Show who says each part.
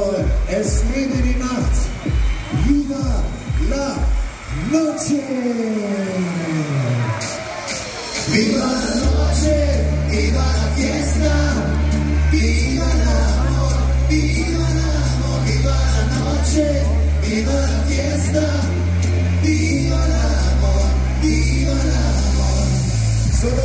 Speaker 1: Señor, es Nacht, viva la noche.
Speaker 2: Viva la noche, viva la fiesta, viva el amor, viva el amor, viva la noche, viva la fiesta, viva el amor, viva el amor.
Speaker 1: Solo